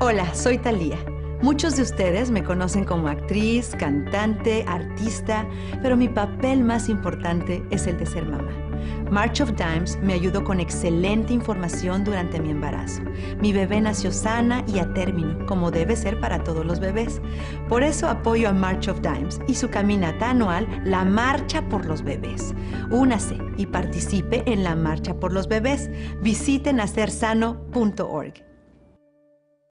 Hola, soy Talía. Muchos de ustedes me conocen como actriz, cantante, artista, pero mi papel más importante es el de ser mamá. March of Dimes me ayudó con excelente información durante mi embarazo. Mi bebé nació sana y a término, como debe ser para todos los bebés. Por eso apoyo a March of Dimes y su caminata anual, la Marcha por los Bebés. Únase y participe en la Marcha por los Bebés. Visiten nacersano.org.